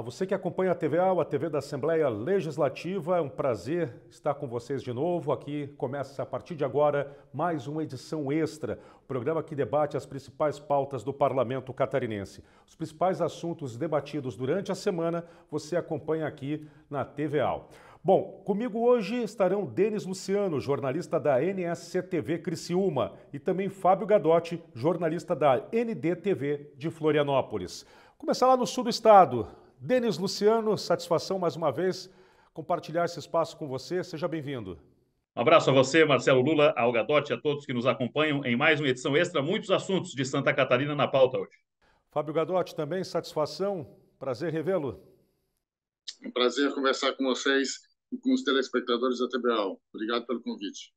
A você que acompanha a TVA, a TV da Assembleia Legislativa, é um prazer estar com vocês de novo. Aqui começa a partir de agora mais uma edição extra, o programa que debate as principais pautas do parlamento catarinense. Os principais assuntos debatidos durante a semana você acompanha aqui na TVA. Bom, comigo hoje estarão Denis Luciano, jornalista da NSCTV Criciúma, e também Fábio Gadotti, jornalista da NDTV de Florianópolis. Começar lá no sul do estado. Denis Luciano, satisfação mais uma vez compartilhar esse espaço com você. Seja bem-vindo. Um abraço a você, Marcelo Lula, a Algadote, a todos que nos acompanham em mais uma edição extra. Muitos assuntos de Santa Catarina na pauta hoje. Fábio Gadotti, também satisfação. Prazer revê-lo. Um prazer conversar com vocês e com os telespectadores da TBL. Obrigado pelo convite.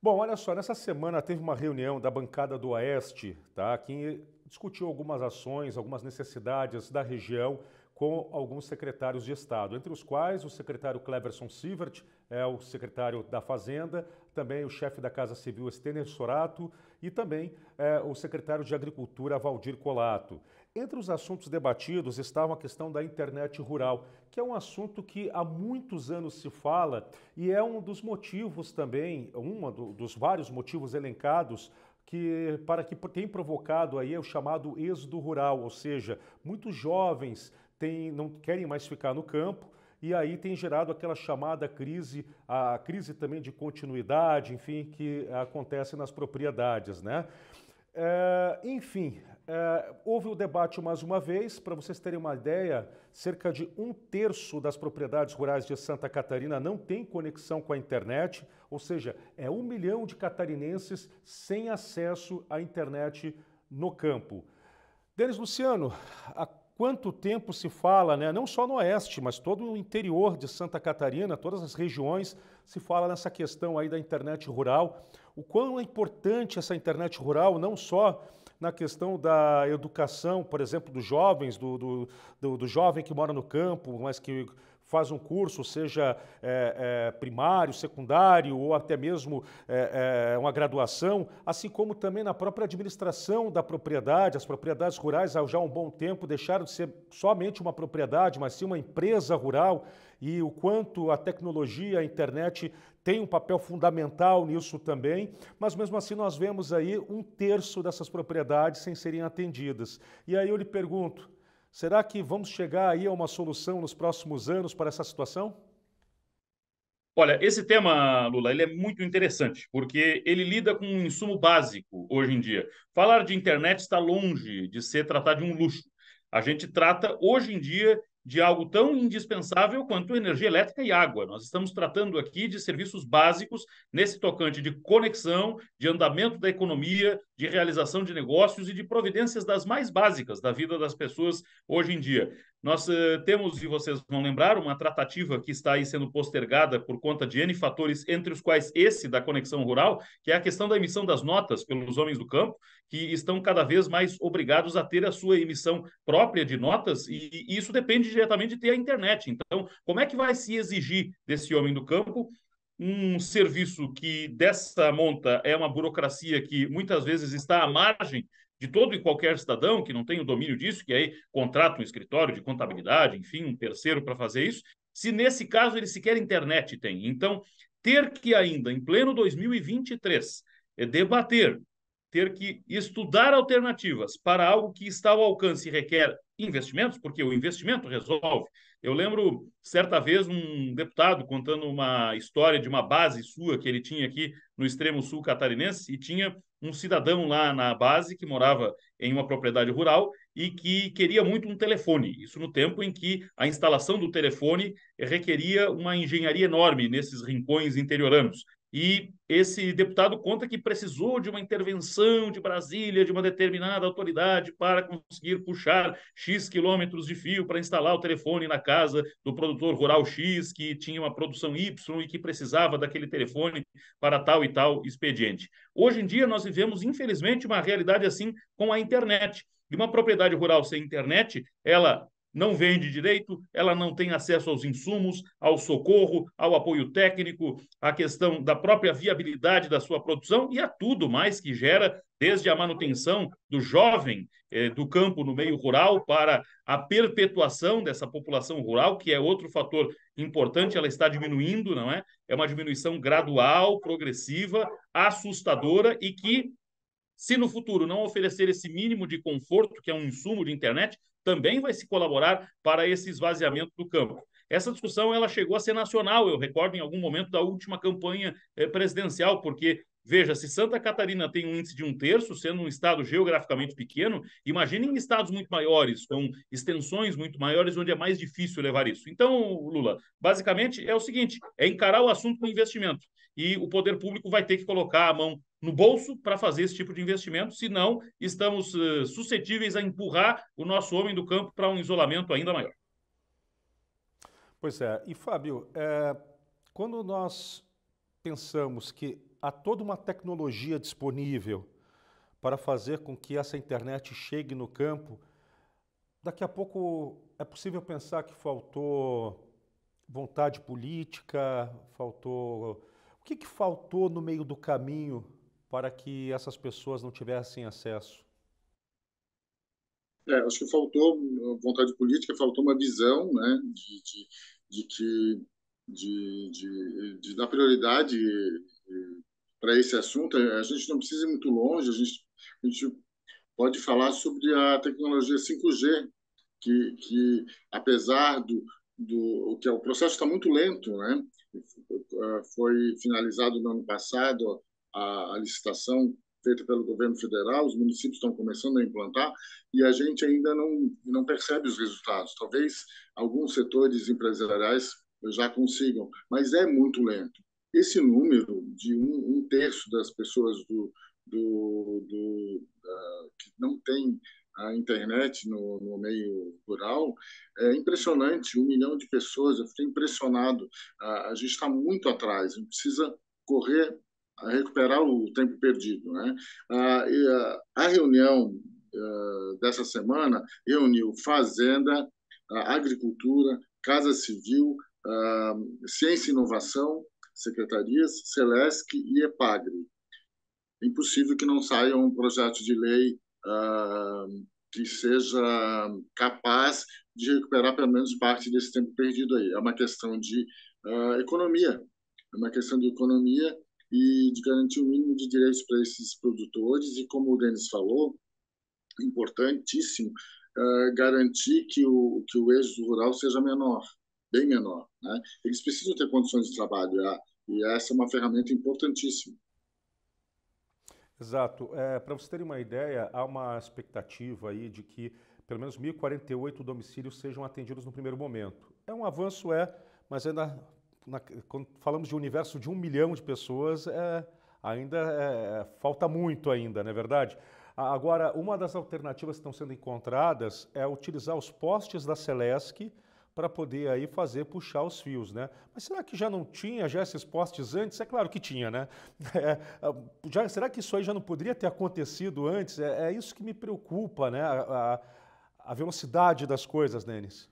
Bom, olha só, nessa semana teve uma reunião da bancada do Oeste, tá, que discutiu algumas ações, algumas necessidades da região com alguns secretários de Estado, entre os quais o secretário Cleverson Sievert, é o secretário da Fazenda, também o chefe da Casa Civil Stener Sorato e também é, o secretário de Agricultura Valdir Colato. Entre os assuntos debatidos estava a questão da internet rural, que é um assunto que há muitos anos se fala e é um dos motivos também, um dos vários motivos elencados que para que tem provocado aí o chamado êxodo rural, ou seja, muitos jovens tem, não querem mais ficar no campo e aí tem gerado aquela chamada crise, a crise também de continuidade, enfim, que acontece nas propriedades, né? É, enfim, é, houve o debate mais uma vez, para vocês terem uma ideia, cerca de um terço das propriedades rurais de Santa Catarina não tem conexão com a internet, ou seja, é um milhão de catarinenses sem acesso à internet no campo. Denis Luciano, a quanto tempo se fala, né, não só no oeste, mas todo o interior de Santa Catarina, todas as regiões, se fala nessa questão aí da internet rural. O quão é importante essa internet rural, não só na questão da educação, por exemplo, dos jovens, do, do, do, do jovem que mora no campo, mas que faz um curso, seja é, é, primário, secundário ou até mesmo é, é, uma graduação, assim como também na própria administração da propriedade. As propriedades rurais, há já um bom tempo, deixaram de ser somente uma propriedade, mas sim uma empresa rural e o quanto a tecnologia, a internet tem um papel fundamental nisso também, mas mesmo assim nós vemos aí um terço dessas propriedades sem serem atendidas. E aí eu lhe pergunto, Será que vamos chegar aí a uma solução nos próximos anos para essa situação? Olha, esse tema, Lula, ele é muito interessante, porque ele lida com um insumo básico hoje em dia. Falar de internet está longe de ser tratar de um luxo. A gente trata hoje em dia de algo tão indispensável quanto energia elétrica e água. Nós estamos tratando aqui de serviços básicos nesse tocante de conexão, de andamento da economia, de realização de negócios e de providências das mais básicas da vida das pessoas hoje em dia. Nós uh, temos, e vocês vão lembrar, uma tratativa que está aí sendo postergada por conta de N fatores, entre os quais esse da conexão rural, que é a questão da emissão das notas pelos homens do campo, que estão cada vez mais obrigados a ter a sua emissão própria de notas, e, e isso depende diretamente de ter a internet. Então, como é que vai se exigir desse homem do campo um serviço que dessa monta é uma burocracia que muitas vezes está à margem de todo e qualquer cidadão que não tem o domínio disso, que aí contrata um escritório de contabilidade, enfim, um terceiro para fazer isso, se nesse caso ele sequer internet tem. Então, ter que ainda, em pleno 2023, é debater, ter que estudar alternativas para algo que está ao alcance e requer investimentos, porque o investimento resolve. Eu lembro, certa vez, um deputado contando uma história de uma base sua que ele tinha aqui no extremo sul catarinense e tinha um cidadão lá na base que morava em uma propriedade rural e que queria muito um telefone. Isso no tempo em que a instalação do telefone requeria uma engenharia enorme nesses rincões interioranos. E esse deputado conta que precisou de uma intervenção de Brasília, de uma determinada autoridade, para conseguir puxar X quilômetros de fio para instalar o telefone na casa do produtor rural X, que tinha uma produção Y e que precisava daquele telefone para tal e tal expediente. Hoje em dia, nós vivemos, infelizmente, uma realidade assim com a internet. E uma propriedade rural sem internet, ela não vende direito, ela não tem acesso aos insumos, ao socorro, ao apoio técnico, à questão da própria viabilidade da sua produção e a tudo mais que gera, desde a manutenção do jovem eh, do campo no meio rural para a perpetuação dessa população rural, que é outro fator importante, ela está diminuindo, não é? É uma diminuição gradual, progressiva, assustadora e que se no futuro não oferecer esse mínimo de conforto, que é um insumo de internet, também vai se colaborar para esse esvaziamento do campo. Essa discussão ela chegou a ser nacional, eu recordo em algum momento da última campanha eh, presidencial, porque Veja, se Santa Catarina tem um índice de um terço, sendo um estado geograficamente pequeno, imagine em estados muito maiores, com extensões muito maiores, onde é mais difícil levar isso. Então, Lula, basicamente é o seguinte: é encarar o assunto com investimento. E o poder público vai ter que colocar a mão no bolso para fazer esse tipo de investimento, senão estamos uh, suscetíveis a empurrar o nosso homem do campo para um isolamento ainda maior. Pois é. E, Fábio, é, quando nós pensamos que há toda uma tecnologia disponível para fazer com que essa internet chegue no campo, daqui a pouco é possível pensar que faltou vontade política, faltou. O que, que faltou no meio do caminho para que essas pessoas não tivessem acesso? É, acho que faltou vontade política, faltou uma visão né, de, de, de que de, de, de dar prioridade para esse assunto. A gente não precisa ir muito longe, a gente, a gente pode falar sobre a tecnologia 5G, que, que apesar do, do que é, o processo está muito lento, né? Foi finalizado no ano passado a, a licitação feita pelo governo federal, os municípios estão começando a implantar e a gente ainda não, não percebe os resultados. Talvez alguns setores empresariais já consigam, mas é muito lento. Esse número de um, um terço das pessoas do, do, do uh, que não tem a internet no, no, meio rural é impressionante. Um milhão de pessoas, eu fiquei impressionado. Uh, a gente está muito atrás, a gente precisa correr recuperar o tempo perdido. Né? A reunião ah, dessa semana reuniu Fazenda, Agricultura, Casa Civil, Ciência e Inovação, Secretarias, Celesc e EPAGRE. É impossível que não saia um projeto de lei que seja capaz de recuperar pelo menos parte desse tempo perdido aí. É uma questão de economia, é uma questão de economia e de garantir o mínimo de direitos para esses produtores e, como o Denis falou, importantíssimo uh, garantir que o, que o êxito rural seja menor, bem menor. Né? Eles precisam ter condições de trabalho e essa é uma ferramenta importantíssima. Exato. É, para vocês terem uma ideia, há uma expectativa aí de que pelo menos 1.048 domicílios sejam atendidos no primeiro momento. É um avanço, é, mas ainda na, quando falamos de um universo de um milhão de pessoas, é, ainda é, falta muito ainda, não é verdade? Agora, uma das alternativas que estão sendo encontradas é utilizar os postes da Celesc para poder aí fazer puxar os fios, né? Mas será que já não tinha já esses postes antes? É claro que tinha, né? É, já, será que isso aí já não poderia ter acontecido antes? É, é isso que me preocupa, né? A, a, a velocidade das coisas, Denis.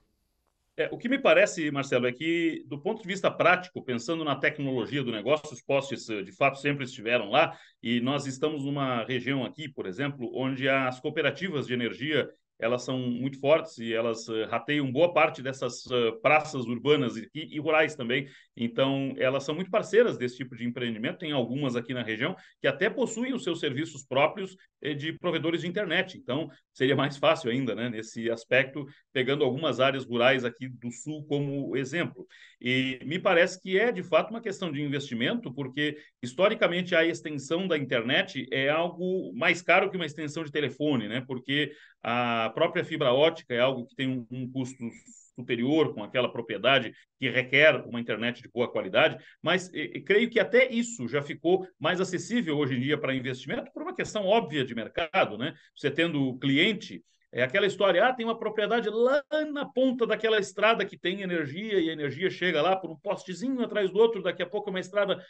É, o que me parece, Marcelo, é que, do ponto de vista prático, pensando na tecnologia do negócio, os postes eh, de fato sempre estiveram lá, e nós estamos numa região aqui, por exemplo, onde as cooperativas de energia elas são muito fortes e elas uh, rateiam boa parte dessas uh, praças urbanas e, e, rurais também. Então, elas são muito parceiras desse tipo de empreendimento. Tem algumas aqui na região que até possuem os seus serviços próprios eh, de provedores de internet. Então, seria mais fácil ainda, né, nesse aspecto, pegando algumas áreas rurais aqui do sul como exemplo. E me parece que é, de fato, uma questão de investimento, porque, historicamente, a extensão da internet é algo mais caro que uma extensão de telefone, né? Porque a própria fibra ótica é algo que tem um, um custo superior com aquela propriedade que requer uma internet de boa qualidade, mas creio que até isso já ficou mais acessível hoje em dia para investimento por uma questão óbvia de mercado, né? Você tendo cliente É aquela história, ah, tem uma propriedade lá na ponta daquela estrada que tem energia e a energia chega lá por um postezinho atrás do outro, daqui a pouco é uma estrada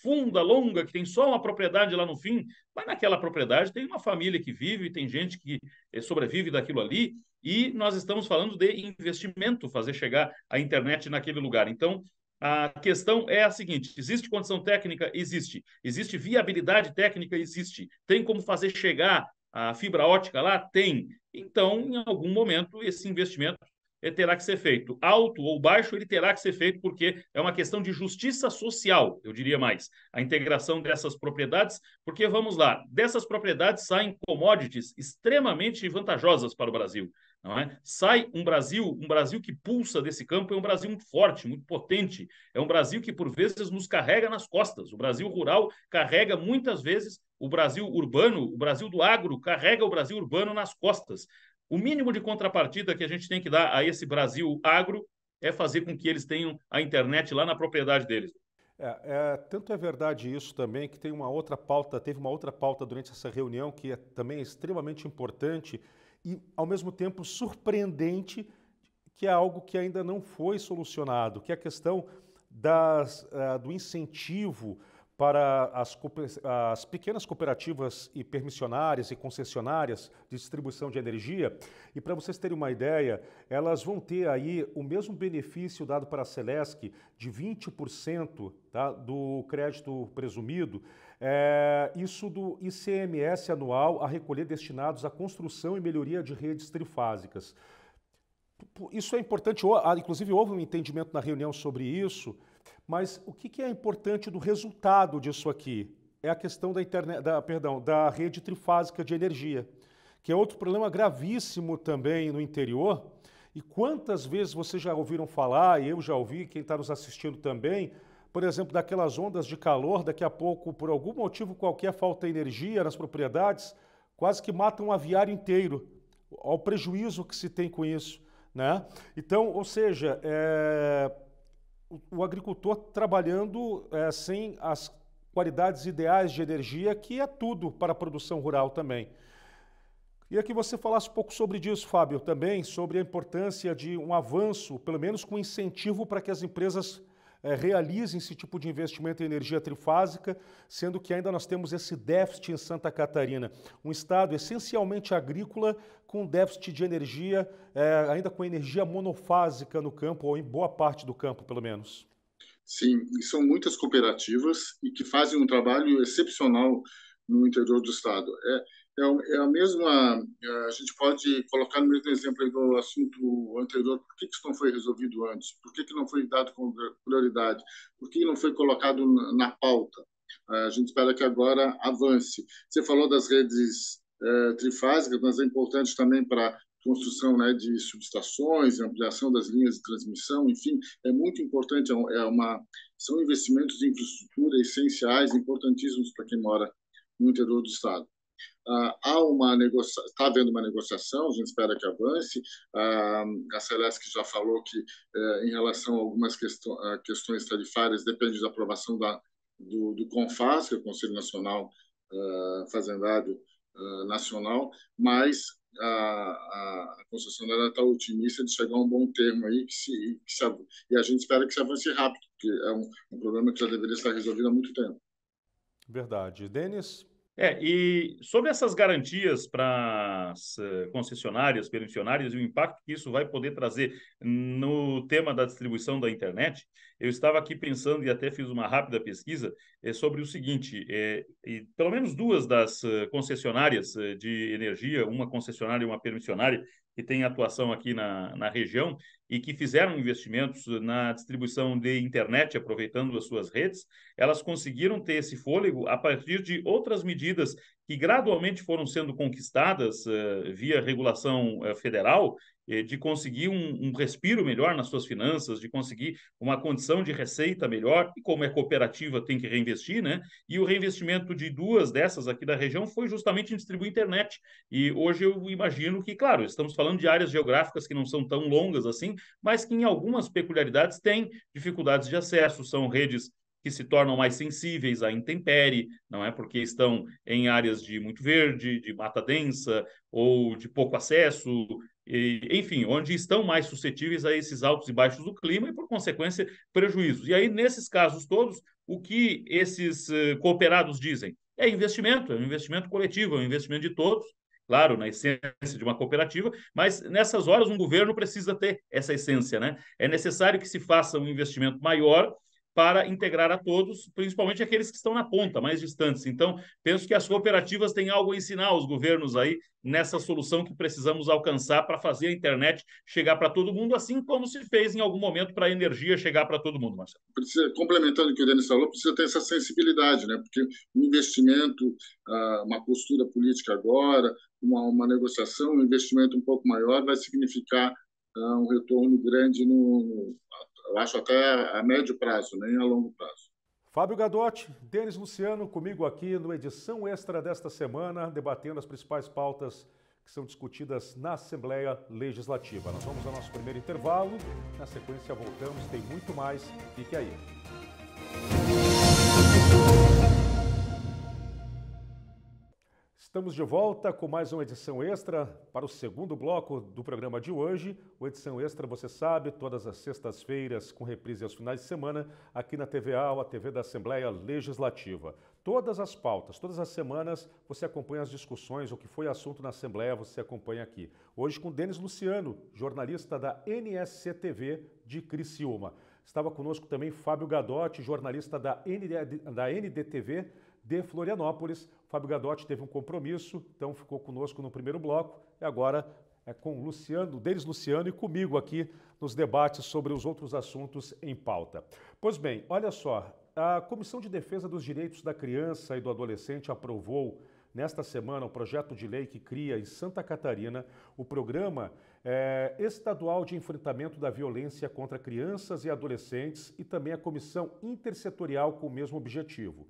funda, longa, que tem só uma propriedade lá no fim, mas naquela propriedade tem uma família que vive, tem gente que eh, sobrevive daquilo ali, e nós estamos falando de investimento, fazer chegar a internet naquele lugar. Então, a questão é a seguinte: existe condição técnica? Existe. Existe viabilidade técnica? Existe. Tem como fazer chegar a fibra ótica lá? Tem. Então, em algum momento, esse investimento eh, terá que ser feito. Alto ou baixo, ele terá que ser feito porque é uma questão de justiça social, eu diria mais. A integração dessas propriedades, porque vamos lá, dessas propriedades saem commodities extremamente vantajosas para o Brasil. É? Sai um Brasil, um Brasil que pulsa desse campo, é um Brasil muito forte, muito potente. É um Brasil que, por vezes, nos carrega nas costas. O Brasil rural carrega muitas vezes o Brasil urbano, o Brasil do agro carrega o Brasil urbano nas costas. O mínimo de contrapartida que a gente tem que dar a esse Brasil agro é fazer com que eles tenham a internet lá na propriedade deles. É, é, tanto é verdade isso também que tem uma outra pauta, teve uma outra pauta durante essa reunião que é também extremamente importante e, ao mesmo tempo, surpreendente, que é algo que ainda não foi solucionado, que é a questão das, uh, do incentivo para as, as, pequenas cooperativas e permissionárias e concessionárias de distribuição de energia. E para vocês terem uma ideia, elas vão ter aí o mesmo benefício dado para a Celesc de 20% tá, do crédito presumido, é, isso do ICMS anual a recolher destinados à construção e melhoria de redes trifásicas. Isso é importante, inclusive houve um entendimento na reunião sobre isso, mas o que é importante do resultado disso aqui? É a questão da, internet, da, perdão, da rede trifásica de energia, que é outro problema gravíssimo também no interior. E quantas vezes vocês já ouviram falar, e eu já ouvi, quem está nos assistindo também, por exemplo, daquelas ondas de calor, daqui a pouco, por algum motivo qualquer, falta energia nas propriedades, quase que mata um aviário inteiro, ao prejuízo que se tem com isso. Né? Então, ou seja, é, o, agricultor trabalhando é, sem as qualidades ideais de energia, que é tudo para a produção rural também. Queria que você falasse um pouco sobre isso, Fábio, também, sobre a importância de um avanço, pelo menos com incentivo para que as empresas é, realizem esse tipo de investimento em energia trifásica, sendo que ainda nós temos esse déficit em Santa Catarina, um estado essencialmente agrícola com déficit de energia, é, ainda com energia monofásica no campo, ou em boa parte do campo, pelo menos. Sim, e são muitas cooperativas e que fazem um trabalho excepcional no interior do estado. É, é, é a mesma. É, a gente pode colocar no mesmo exemplo do assunto anterior. Por que isso não foi resolvido antes? Por que, que não foi dado com prioridade? Por que não foi colocado na pauta? A gente espera que agora avance. Você falou das redes é, trifásicas, mas é importante também para construção né, de subestações, ampliação das linhas de transmissão, enfim, é muito importante. É uma, são investimentos de infraestrutura essenciais, importantíssimos para quem mora no interior do estado. Uh, há uma negociação, está havendo uma negociação, a gente espera que avance. Uh, a Celesc já falou que, uh, em relação a algumas questões tarifárias, depende da aprovação da, do, do CONFAS, que é o Conselho Nacional ah, Fazendário ah, Nacional, mas a, a concessionária está otimista de chegar a um bom termo aí, que se, que se, e a gente espera que se avance rápido, porque é um, um problema que já deveria estar resolvido há muito tempo. Verdade. Denis? É, e sobre essas garantias para as eh, concessionárias, permissionárias e o impacto que isso vai poder trazer no tema da distribuição da internet, eu estava aqui pensando e até fiz uma rápida pesquisa é, sobre o seguinte: é, pelo menos duas das concessionárias de energia, uma concessionária e uma permissionária, que tem atuação aqui na, na região e que fizeram investimentos na distribuição de internet, aproveitando as suas redes, elas conseguiram ter esse fôlego a partir de outras medidas que gradualmente foram sendo conquistadas uh, via regulação uh, federal de conseguir um, um, respiro melhor nas suas finanças, de conseguir uma condição de receita melhor, e como é cooperativa, tem que reinvestir, né? E o reinvestimento de duas dessas aqui da região foi justamente em distribuir internet. E hoje eu imagino que, claro, estamos falando de áreas geográficas que não são tão longas assim, mas que em algumas peculiaridades têm dificuldades de acesso, são redes que se tornam mais sensíveis à intempérie, não é? Porque estão em áreas de muito verde, de mata densa ou de pouco acesso, e, enfim, onde estão mais suscetíveis a esses altos e baixos do clima e, por consequência, prejuízos. E aí, nesses casos todos, o que esses uh, cooperados dizem? É investimento, é um investimento coletivo, é um investimento de todos, claro, na essência de uma cooperativa, mas nessas horas um governo precisa ter essa essência, né? É necessário que se faça um investimento maior para integrar a todos, principalmente aqueles que estão na ponta, mais distantes. Então, penso que as cooperativas têm algo a ensinar aos governos aí nessa solução que precisamos alcançar para fazer a internet chegar para todo mundo, assim como se fez em algum momento para a energia chegar para todo mundo, Marcelo. Precisa, complementando o que o Denis falou, precisa ter essa sensibilidade, né? porque um investimento, ah, uma postura política agora, uma, uma negociação, um investimento um pouco maior vai significar ah, um retorno grande no, eu acho até a médio prazo, nem a longo prazo. Fábio Gadotti, Denis Luciano, comigo aqui no edição extra desta semana, debatendo as principais pautas que são discutidas na Assembleia Legislativa. Nós vamos ao nosso primeiro intervalo, na sequência voltamos, tem muito mais, fique aí. Estamos de volta com mais uma edição extra para o segundo bloco do programa de hoje. O edição extra, você sabe, todas as sextas-feiras, com reprise aos finais de semana, aqui na TVA, a TV da Assembleia Legislativa. Todas as pautas, todas as semanas, você acompanha as discussões, o que foi assunto na Assembleia, você acompanha aqui. Hoje com Denis Luciano, jornalista da NSC TV de Criciúma. Estava conosco também Fábio Gadotti, jornalista da, ND, da NDTV de Florianópolis. Fábio Gadotti teve um compromisso, então ficou conosco no primeiro bloco e agora é com Luciano, Denis Luciano e comigo aqui nos debates sobre os outros assuntos em pauta. Pois bem, olha só, a Comissão de Defesa dos Direitos da Criança e do Adolescente aprovou nesta semana o projeto de lei que cria em Santa Catarina o programa é, estadual de enfrentamento da violência contra crianças e adolescentes e também a comissão intersetorial com o mesmo objetivo.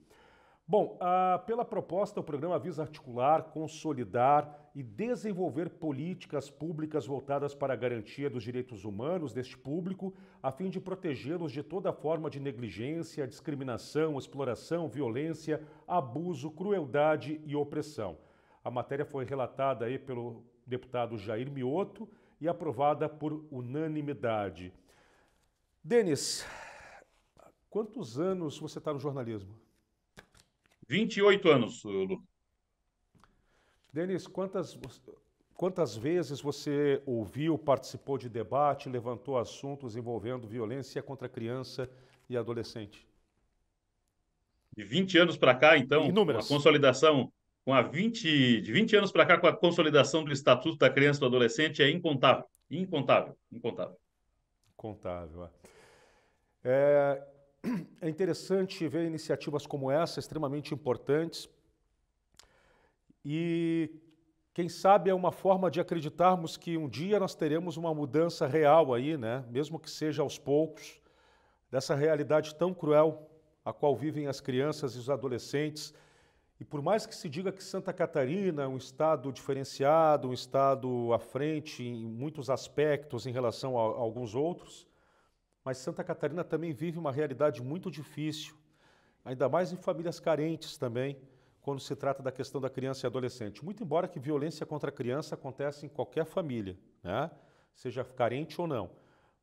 Bom, ah, pela proposta, o programa visa articular, consolidar e desenvolver políticas públicas voltadas para a garantia dos direitos humanos deste público, a fim de protegê-los de toda forma de negligência, discriminação, exploração, violência, abuso, crueldade e opressão. A matéria foi relatada aí pelo deputado Jair Mioto e aprovada por unanimidade. Denis, quantos anos você está no jornalismo? 28 anos, Lu. Denis, quantas, quantas vezes você ouviu, participou de debate, levantou assuntos envolvendo violência contra criança e adolescente? De 20 anos para cá, então, Inúmeras. a consolidação, com a 20, de 20 anos para cá, com a consolidação do Estatuto da Criança e do Adolescente, é incontável. Incontável, incontável. Incontável, é. é é interessante ver iniciativas como essa, extremamente importantes, e quem sabe é uma forma de acreditarmos que um dia nós teremos uma mudança real aí, né? mesmo que seja aos poucos, dessa realidade tão cruel a qual vivem as crianças e os adolescentes. E por mais que se diga que Santa Catarina é um estado diferenciado, um estado à frente em muitos aspectos em relação a, a alguns outros, mas Santa Catarina também vive uma realidade muito difícil, ainda mais em famílias carentes também, quando se trata da questão da criança e adolescente. Muito embora que violência contra a criança aconteça em qualquer família, né? seja carente ou não.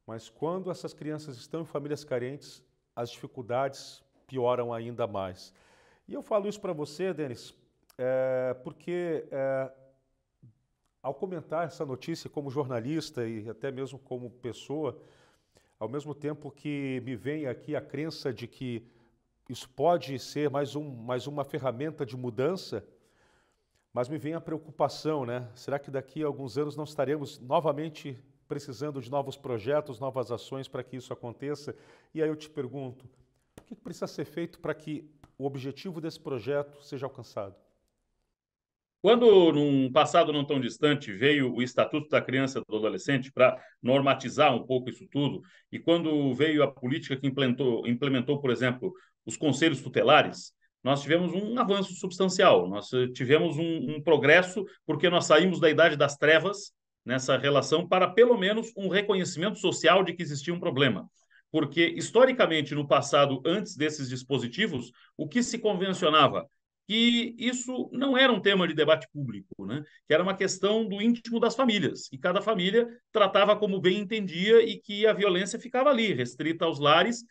Mas quando essas crianças estão em famílias carentes, as dificuldades pioram ainda mais. E eu falo isso para você, Denis, é, porque é, ao comentar essa notícia como jornalista e até mesmo como pessoa, ao mesmo tempo que me vem aqui a crença de que isso pode ser mais, um, mais uma ferramenta de mudança, mas me vem a preocupação, né? Será que daqui a alguns anos não estaremos novamente precisando de novos projetos, novas ações para que isso aconteça? E aí eu te pergunto, o que precisa ser feito para que o objetivo desse projeto seja alcançado? Quando, num passado não tão distante, veio o Estatuto da Criança e do Adolescente para normatizar um pouco isso tudo, e quando veio a política que implementou, implementou, por exemplo, os conselhos tutelares, nós tivemos um avanço substancial, nós tivemos um, um progresso, porque nós saímos da idade das trevas nessa relação para, pelo menos, um reconhecimento social de que existia um problema. Porque, historicamente, no passado, antes desses dispositivos, o que se convencionava? Que isso não era um tema de debate público, né? que era uma questão do íntimo das famílias, e cada família tratava como bem entendia e que a violência ficava ali, restrita aos lares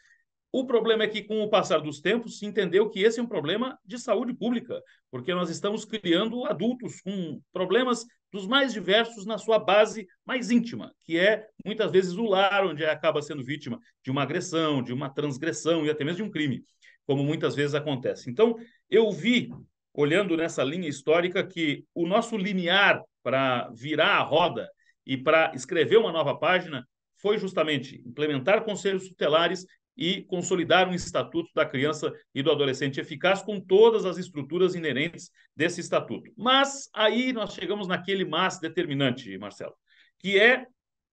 o problema é que, com o passar dos tempos, se entendeu que esse é um problema de saúde pública, porque nós estamos criando adultos com problemas dos mais diversos na sua base mais íntima, que é muitas vezes o lar, onde acaba sendo vítima de uma agressão, de uma transgressão e até mesmo de um crime, como muitas vezes acontece. Então, eu vi, olhando nessa linha histórica, que o nosso limiar para virar a roda e para escrever uma nova página foi justamente implementar conselhos tutelares e consolidar um estatuto da criança e do adolescente eficaz com todas as estruturas inerentes desse estatuto. Mas aí nós chegamos naquele mas determinante, Marcelo, que é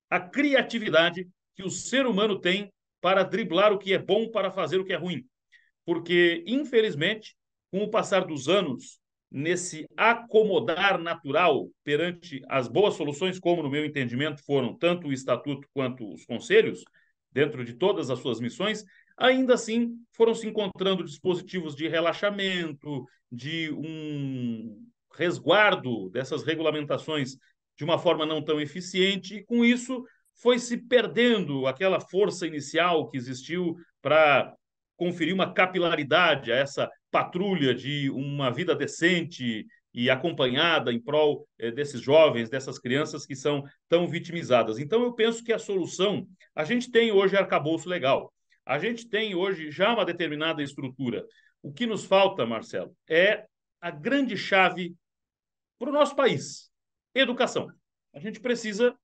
a criatividade que o ser humano tem para driblar o que é bom para fazer o que é ruim. Porque, infelizmente, com o passar dos anos, nesse acomodar natural perante as boas soluções, como no meu entendimento foram tanto o estatuto quanto os conselhos, dentro de todas as suas missões, ainda assim foram se encontrando dispositivos de relaxamento, de um resguardo dessas regulamentações de uma forma não tão eficiente, e com isso foi se perdendo aquela força inicial que existiu para conferir uma capilaridade a essa patrulha de uma vida decente, e acompanhada em prol eh, desses jovens, dessas crianças que são tão vitimizadas. Então, eu penso que a solução, a gente tem hoje arcabouço legal, a gente tem hoje já uma determinada estrutura. O que nos falta, Marcelo, é a grande chave para o nosso país: educação. A gente precisa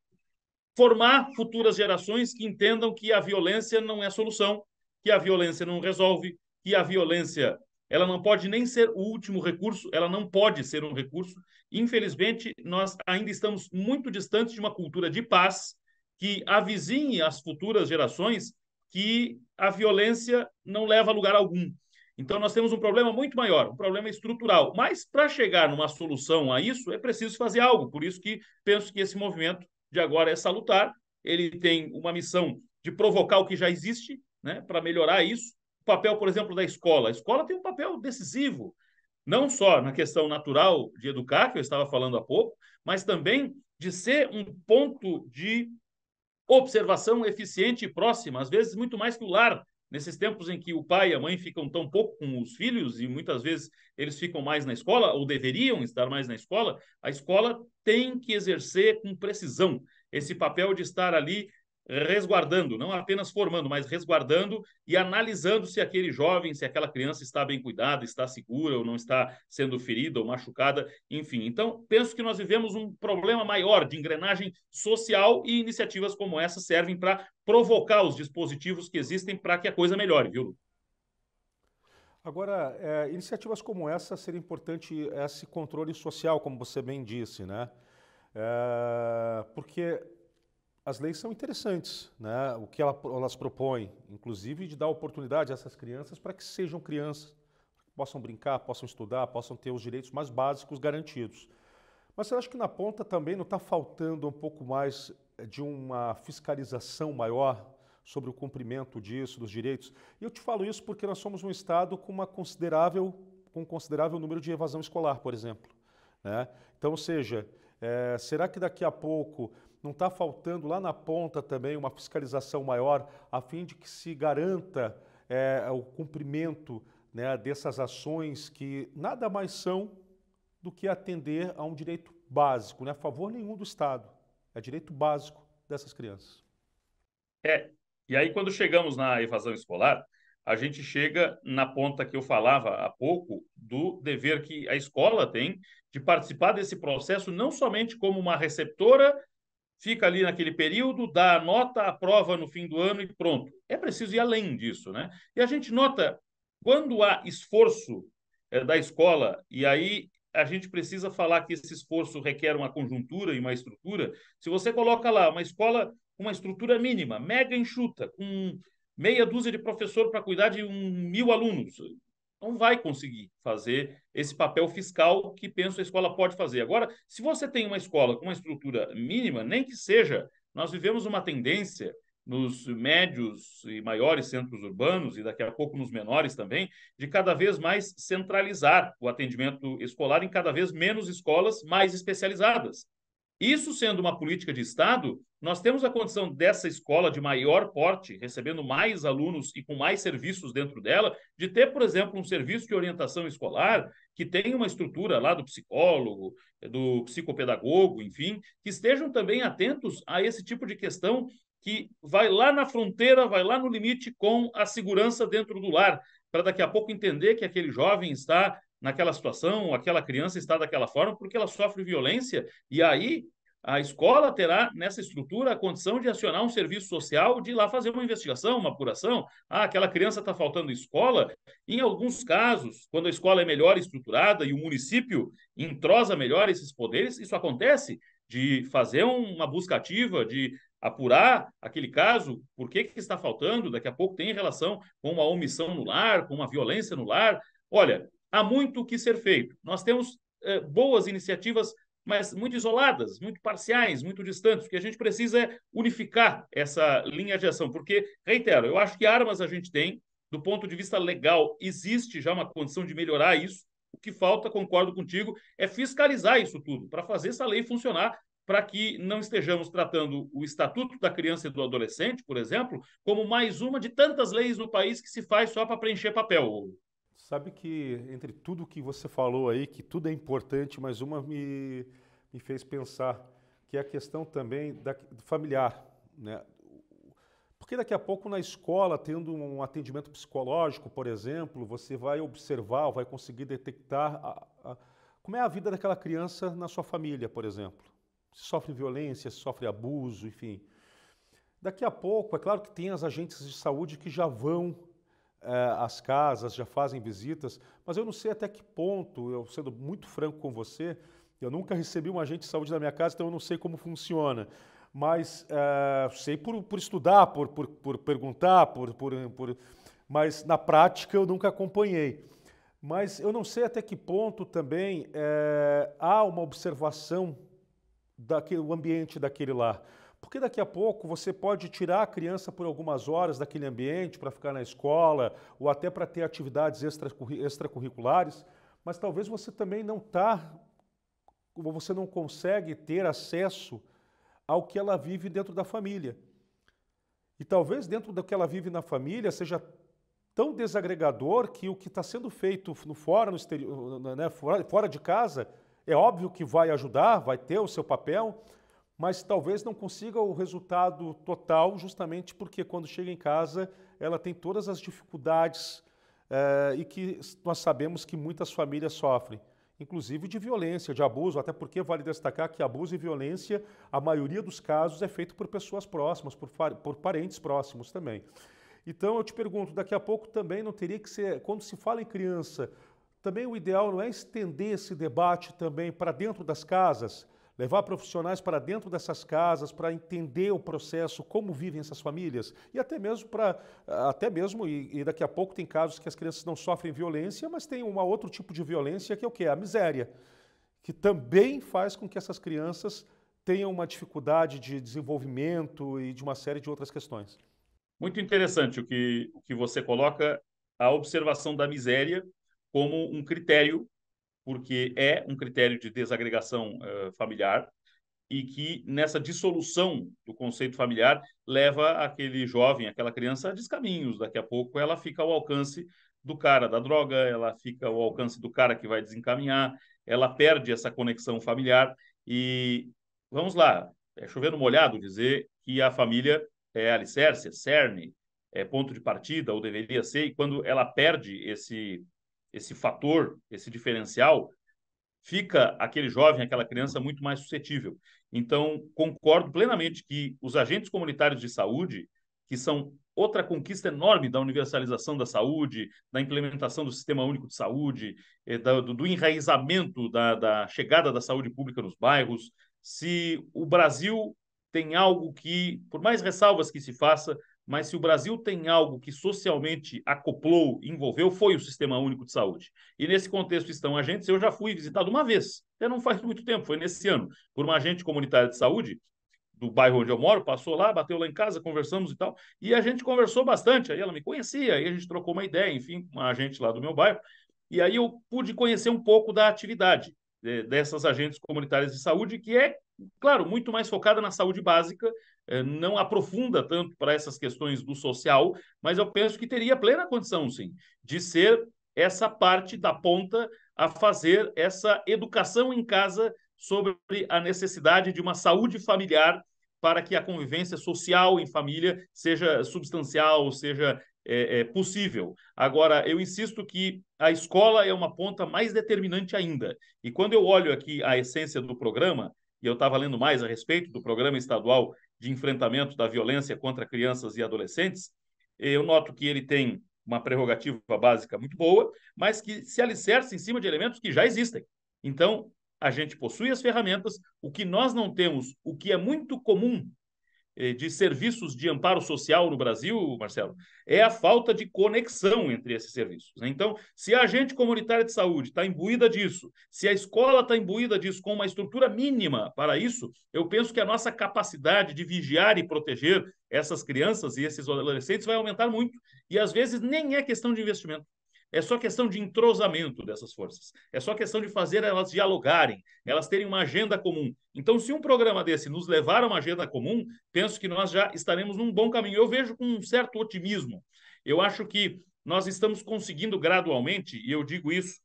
formar futuras gerações que entendam que a violência não é solução, que a violência não resolve, que a violência ela não pode nem ser o último recurso, ela não pode ser um recurso. Infelizmente, nós ainda estamos muito distantes de uma cultura de paz que avizinhe às futuras gerações que a violência não leva a lugar algum. Então, nós temos um problema muito maior, um problema estrutural. Mas, para chegar numa solução a isso, é preciso fazer algo. Por isso que penso que esse movimento de agora é salutar. Ele tem uma missão de provocar o que já existe, né, para melhorar isso papel, por exemplo, da escola. A escola tem um papel decisivo, não só na questão natural de educar, que eu estava falando há pouco, mas também de ser um ponto de observação eficiente e próxima, às vezes muito mais que o lar. Nesses tempos em que o pai e a mãe ficam tão pouco com os filhos e muitas vezes eles ficam mais na escola ou deveriam estar mais na escola, a escola tem que exercer com precisão esse papel de estar ali resguardando, não apenas formando, mas resguardando e analisando se aquele jovem, se aquela criança está bem cuidada, está segura ou não está sendo ferida ou machucada, enfim. Então, penso que nós vivemos um problema maior de engrenagem social e iniciativas como essa servem para provocar os dispositivos que existem para que a coisa melhore, viu? Agora, é, iniciativas como essa seria importante esse controle social, como você bem disse, né? É, porque as leis são interessantes, né? o que elas propõem, inclusive de dar oportunidade a essas crianças para que sejam crianças, possam brincar, possam estudar, possam ter os direitos mais básicos garantidos. Mas eu acho que na ponta também não está faltando um pouco mais de uma fiscalização maior sobre o cumprimento disso, dos direitos. E eu te falo isso porque nós somos um estado com uma considerável, com um considerável número de evasão escolar, por exemplo. Né? Então, ou seja, é, será que daqui a pouco não está faltando lá na ponta também uma fiscalização maior, a fim de que se garanta é, o cumprimento né, dessas ações que nada mais são do que atender a um direito básico, não é a favor nenhum do Estado, é direito básico dessas crianças. É, e aí quando chegamos na evasão escolar, a gente chega na ponta que eu falava há pouco do dever que a escola tem de participar desse processo não somente como uma receptora fica ali naquele período, dá a nota, aprova no fim do ano e pronto. É preciso ir além disso, né? E a gente nota quando há esforço é, da escola, e aí a gente precisa falar que esse esforço requer uma conjuntura e uma estrutura. Se você coloca lá uma escola com uma estrutura mínima, mega enxuta, com meia dúzia de professor para cuidar de um mil alunos, não vai conseguir fazer esse papel fiscal que penso a escola pode fazer. Agora, se você tem uma escola com uma estrutura mínima, nem que seja, nós vivemos uma tendência nos médios e maiores centros urbanos, e daqui a pouco nos menores também, de cada vez mais centralizar o atendimento escolar em cada vez menos escolas mais especializadas. Isso sendo uma política de Estado, nós temos a condição dessa escola de maior porte, recebendo mais alunos e com mais serviços dentro dela, de ter, por exemplo, um serviço de orientação escolar que tenha uma estrutura lá do psicólogo, do psicopedagogo, enfim, que estejam também atentos a esse tipo de questão que vai lá na fronteira, vai lá no limite com a segurança dentro do lar, para daqui a pouco entender que aquele jovem está naquela situação, aquela criança está daquela forma porque ela sofre violência, e aí a escola terá nessa estrutura a condição de acionar um serviço social, de ir lá fazer uma investigação, uma apuração. Ah, aquela criança está faltando escola. Em alguns casos, quando a escola é melhor estruturada e o município entrosa melhor esses poderes, isso acontece de fazer uma busca ativa, de apurar aquele caso, por que, que está faltando, daqui a pouco tem relação com uma omissão no lar, com uma violência no lar. Olha, há muito o que ser feito. Nós temos eh, boas iniciativas, mas muito isoladas, muito parciais, muito distantes. O que a gente precisa é unificar essa linha de ação, porque, reitero, eu acho que armas a gente tem, do ponto de vista legal, existe já uma condição de melhorar isso. O que falta, concordo contigo, é fiscalizar isso tudo, para fazer essa lei funcionar, para que não estejamos tratando o Estatuto da Criança e do Adolescente, por exemplo, como mais uma de tantas leis no país que se faz só para preencher papel. Sabe que entre tudo que você falou aí, que tudo é importante, mas uma me, me fez pensar que é a questão também da, familiar, né? Porque daqui a pouco na escola, tendo um atendimento psicológico, por exemplo, você vai observar, vai conseguir detectar a, a, como é a vida daquela criança na sua família, por exemplo. Se sofre violência, se sofre abuso, enfim. Daqui a pouco, é claro que tem as agentes de saúde que já vão as casas, já fazem visitas, mas eu não sei até que ponto, eu sendo muito franco com você, eu nunca recebi um agente de saúde na minha casa, então eu não sei como funciona. Mas é, sei por, por estudar, por, por, por perguntar, por, por, por, mas na prática eu nunca acompanhei. Mas eu não sei até que ponto também é, há uma observação do ambiente daquele lar. Porque daqui a pouco você pode tirar a criança por algumas horas daquele ambiente para ficar na escola ou até para ter atividades extracurriculares, mas talvez você também não está, você não consegue ter acesso ao que ela vive dentro da família. E talvez dentro do que ela vive na família seja tão desagregador que o que está sendo feito no fora, no exterior, né, fora, fora de casa, é óbvio que vai ajudar, vai ter o seu papel, mas talvez não consiga o resultado total, justamente porque quando chega em casa ela tem todas as dificuldades é, e que nós sabemos que muitas famílias sofrem, inclusive de violência, de abuso, até porque vale destacar que abuso e violência, a maioria dos casos é feito por pessoas próximas, por, por parentes próximos também. Então eu te pergunto, daqui a pouco também não teria que ser, quando se fala em criança, também o ideal não é estender esse debate também para dentro das casas, levar profissionais para dentro dessas casas para entender o processo, como vivem essas famílias e até mesmo para até mesmo e, e, daqui a pouco tem casos que as crianças não sofrem violência, mas tem um outro tipo de violência que é o que a miséria, que também faz com que essas crianças tenham uma dificuldade de desenvolvimento e de uma série de outras questões. Muito interessante o que, o que você coloca, a observação da miséria como um critério porque é um critério de desagregação uh, familiar e que nessa dissolução do conceito familiar leva aquele jovem, aquela criança a descaminhos. Daqui a pouco ela fica ao alcance do cara da droga, ela fica ao alcance do cara que vai desencaminhar, ela perde essa conexão familiar e vamos lá, é chovendo molhado dizer que a família é alicerce, é cerne, é ponto de partida ou deveria ser e quando ela perde esse esse fator, esse diferencial, fica aquele jovem, aquela criança muito mais suscetível. Então, concordo plenamente que os agentes comunitários de saúde, que são outra conquista enorme da universalização da saúde, da implementação do Sistema Único de Saúde, eh, do, enraizamento da, da chegada da saúde pública nos bairros. Se o Brasil tem algo que, por mais ressalvas que se faça, mas se o Brasil tem algo que socialmente acoplou, envolveu, foi o Sistema Único de Saúde. E nesse contexto estão agentes. Eu já fui visitado uma vez, até não faz muito tempo, foi nesse ano, por uma agente comunitária de saúde, do bairro onde eu moro, passou lá, bateu lá em casa, conversamos e tal, e a gente conversou bastante. Aí ela me conhecia, aí a gente trocou uma ideia, enfim, com a gente lá do meu bairro, e aí eu pude conhecer um pouco da atividade de, dessas agentes comunitárias de saúde, que é, claro, muito mais focada na saúde básica, eh, não aprofunda tanto para essas questões do social, mas eu penso que teria plena condição, sim, de ser essa parte da ponta a fazer essa educação em casa sobre a necessidade de uma saúde familiar para que a convivência social em família seja substancial, seja é, é, possível. Agora, eu insisto que a escola é uma ponta mais determinante ainda. E quando eu olho aqui a essência do programa, e eu estava lendo mais a respeito do programa estadual de enfrentamento da violência contra crianças e adolescentes, eu noto que ele tem uma prerrogativa básica muito boa, mas que se alicerça em cima de elementos que já existem. Então, a gente possui as ferramentas, o que nós não temos, o que é muito comum de serviços de amparo social no Brasil, Marcelo, é a falta de conexão entre esses serviços. Né? Então, se a agente comunitária de saúde está imbuída disso, se a escola está imbuída disso com uma estrutura mínima para isso, eu penso que a nossa capacidade de vigiar e proteger essas crianças e esses adolescentes vai aumentar muito. E às vezes nem é questão de investimento. É só questão de entrosamento dessas forças. É só questão de fazer elas dialogarem, elas terem uma agenda comum. Então, se um programa desse nos levar a uma agenda comum, penso que nós já estaremos num bom caminho. Eu vejo com um certo otimismo. Eu acho que nós estamos conseguindo gradualmente, e eu digo isso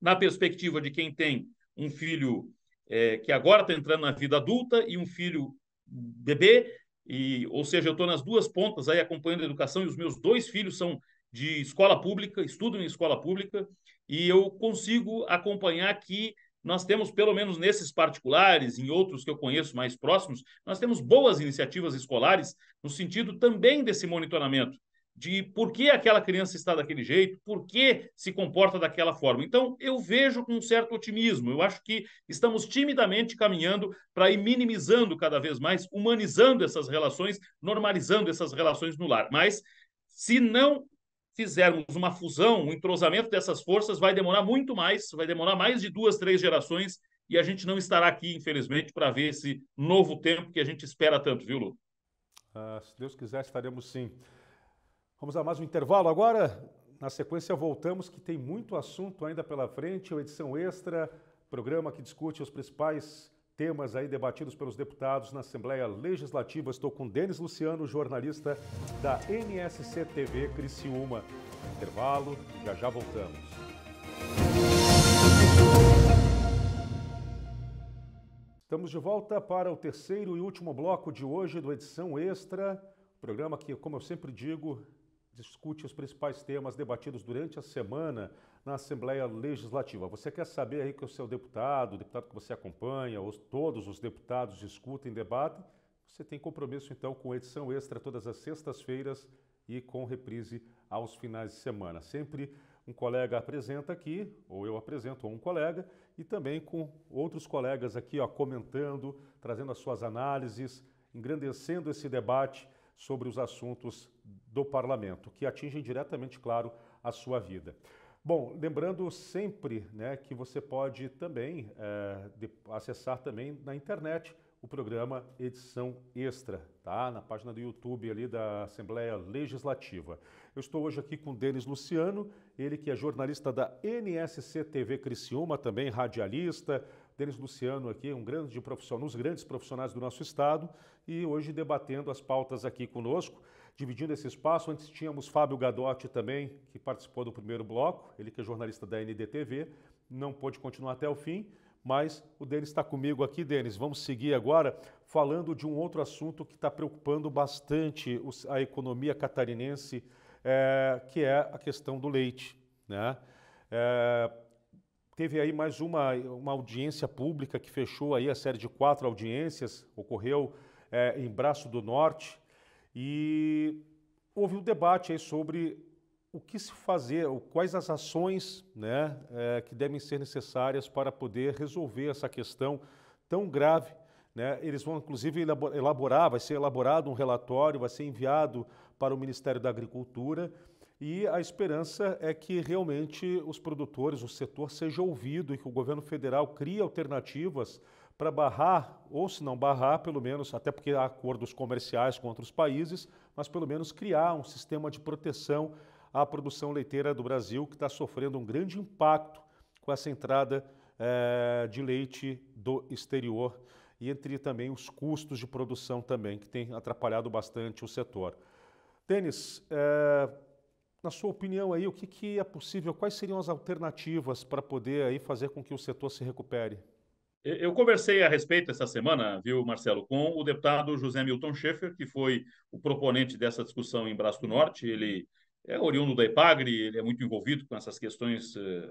na perspectiva de quem tem um filho é, que agora está entrando na vida adulta e um filho bebê, e, ou seja, eu estou nas duas pontas aí acompanhando a educação e os meus dois filhos são de escola pública, estudam em escola pública, e eu consigo acompanhar que nós temos, pelo menos nesses particulares, em outros que eu conheço mais próximos, nós temos boas iniciativas escolares no sentido também desse monitoramento, de por que aquela criança está daquele jeito, por que se comporta daquela forma. Então, eu vejo com um certo otimismo. Eu acho que estamos timidamente caminhando para ir minimizando cada vez mais, humanizando essas relações, normalizando essas relações no lar. Mas, se não fizermos uma fusão, um entrosamento dessas forças, vai demorar muito mais, vai demorar mais de duas, três gerações, e a gente não estará aqui, infelizmente, para ver esse novo tempo que a gente espera tanto, viu, Lu? Ah, se Deus quiser, estaremos sim. Vamos a mais um intervalo agora. Na sequência, voltamos, que tem muito assunto ainda pela frente. A edição extra, programa que discute os principais temas aí debatidos pelos deputados na Assembleia Legislativa. Estou com Denis Luciano, jornalista da NSC TV Criciúma. Intervalo, já já voltamos. Estamos de volta para o terceiro e último bloco de hoje do Edição Extra, programa que, como eu sempre digo, discute os principais temas debatidos durante a semana na Assembleia Legislativa. Você quer saber aí que o seu deputado, o deputado que você acompanha, ou todos os deputados discutem, debatem, você tem compromisso então com edição extra todas as sextas-feiras e com reprise aos finais de semana. Sempre um colega apresenta aqui, ou eu apresento, ou um colega, e também com outros colegas aqui ó, comentando, trazendo as suas análises, engrandecendo esse debate sobre os assuntos do parlamento, que atingem diretamente, claro, a sua vida. Bom, lembrando sempre né, que você pode também é, de, acessar também na internet o programa Edição Extra, tá? Na página do YouTube ali da Assembleia Legislativa. Eu estou hoje aqui com Denis Luciano, ele que é jornalista da NSC TV Criciúma, também radialista. Denis Luciano aqui, um grande profissional, um dos grandes profissionais do nosso estado, e hoje debatendo as pautas aqui conosco dividindo esse espaço. Antes tínhamos Fábio Gadotti também, que participou do primeiro bloco, ele que é jornalista da NDTV, não pôde continuar até o fim, mas o Denis está comigo aqui. Denis, vamos seguir agora falando de um outro assunto que está preocupando bastante a economia catarinense, é, que é a questão do leite. Né? É, teve aí mais uma, uma audiência pública que fechou aí a série de quatro audiências, ocorreu é, em Braço do Norte, e houve um debate aí sobre o que se fazer, quais as ações né, é, que devem ser necessárias para poder resolver essa questão tão grave. Né? Eles vão, inclusive, elaborar, vai ser elaborado um relatório, vai ser enviado para o Ministério da Agricultura e a esperança é que realmente os produtores, o setor seja ouvido e que o governo federal crie alternativas para barrar, ou se não barrar, pelo menos, até porque há acordos comerciais com outros países, mas pelo menos criar um sistema de proteção à produção leiteira do Brasil, que está sofrendo um grande impacto com essa entrada é, de leite do exterior e entre também os custos de produção também, que tem atrapalhado bastante o setor. Denis, é, na sua opinião aí, o que, que é possível, quais seriam as alternativas para poder aí fazer com que o setor se recupere? Eu conversei a respeito essa semana, viu, Marcelo, com o deputado José Milton Schaeffer, que foi o proponente dessa discussão em Braço do Norte. Ele é oriundo da IPAGRE, ele é muito envolvido com essas questões uh,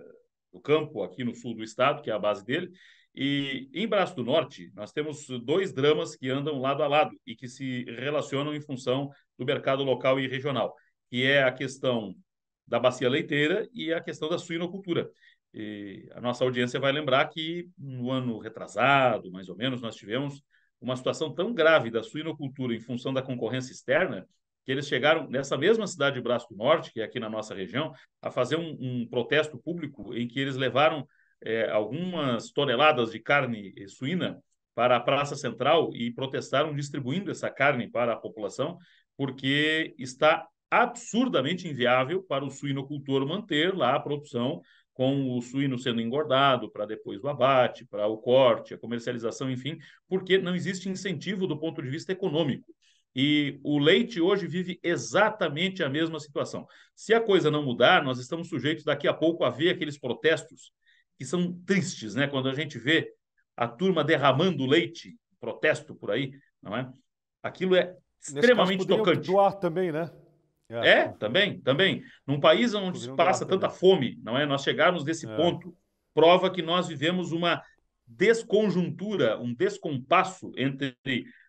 do campo aqui no sul do estado, que é a base dele. E em Braço do Norte, nós temos dois dramas que andam lado a lado e que se relacionam em função do mercado local e regional, que é a questão da bacia leiteira e a questão da suinocultura. E a nossa audiência vai lembrar que no ano retrasado, mais ou menos, nós tivemos uma situação tão grave da suinocultura em função da concorrência externa que eles chegaram nessa mesma cidade de Braço do Norte, que é aqui na nossa região, a fazer um, um protesto público em que eles levaram é, algumas toneladas de carne suína para a Praça Central e protestaram distribuindo essa carne para a população, porque está absurdamente inviável para o suinocultor manter lá a produção com o suíno sendo engordado para depois o abate, para o corte, a comercialização, enfim, porque não existe incentivo do ponto de vista econômico. E o leite hoje vive exatamente a mesma situação. Se a coisa não mudar, nós estamos sujeitos daqui a pouco a ver aqueles protestos que são tristes, né? Quando a gente vê a turma derramando leite, protesto por aí, não é? Aquilo é extremamente tocante. Doar também, né? É. é, também, também. Num país onde se passa tanta fome, não é? Nós chegarmos desse é. ponto prova que nós vivemos uma desconjuntura, um descompasso entre